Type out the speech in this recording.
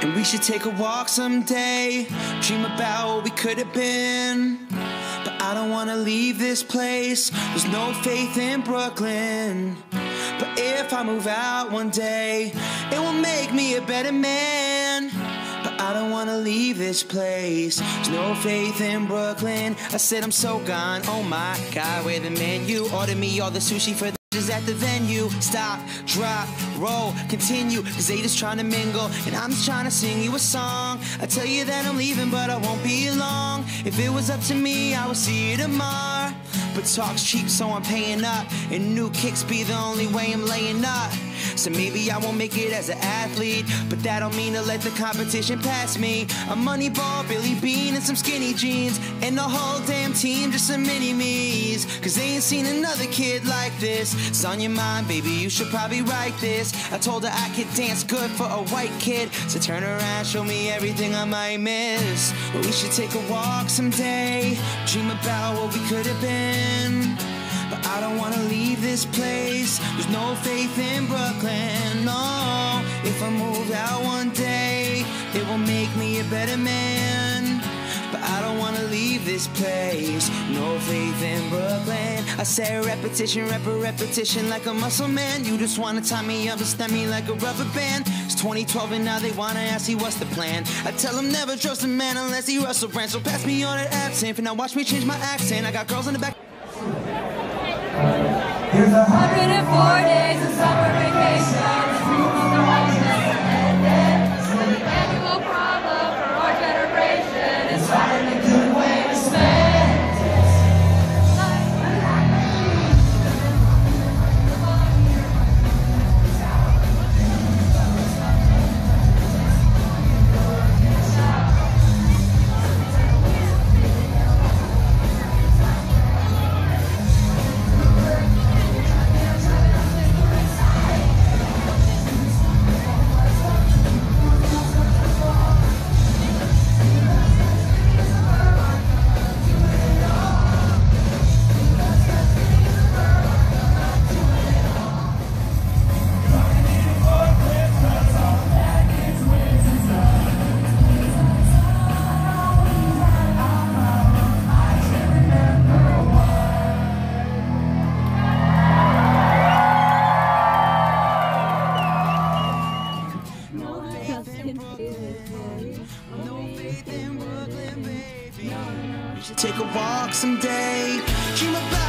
And we should take a walk someday. Dream about what we could have been. But I don't wanna leave this place. There's no faith in Brooklyn. But if I move out one day, it will make me a better man. But I don't wanna leave this place. There's no faith in Brooklyn. I said I'm so gone. Oh my god, where the menu? ordered me all the sushi for the is at the venue. Stop, drop, roll, continue. Cause they just trying to mingle. And I'm just trying to sing you a song. I tell you that I'm leaving, but I won't be long. If it was up to me, I would see you tomorrow. But talk's cheap, so I'm paying up. And new kicks be the only way I'm laying up. So maybe I won't make it as an athlete, but that don't mean to let the competition pass me. A Moneyball, Billy Beane, and some skinny jeans, and the whole damn team just some mini me's. Cause they ain't seen another kid like this. It's on your mind, baby, you should probably write this. I told her I could dance good for a white kid, so turn around, show me everything I might miss. But we should take a walk someday, dream about what we could have been. I don't wanna leave this place. There's no faith in Brooklyn. No, if I move out one day, it will make me a better man. But I don't wanna leave this place. No faith in Brooklyn. I say repetition, rep repetition like a muscle man. You just wanna tie me up and snap me like a rubber band. It's 2012 and now they wanna ask me what's the plan. I tell them never trust a man unless he Russell Brand. So pass me on that absinthe and now watch me change my accent. I got girls in the back. Here's a 104 days of summer vacation. We should take a walk someday. Dream about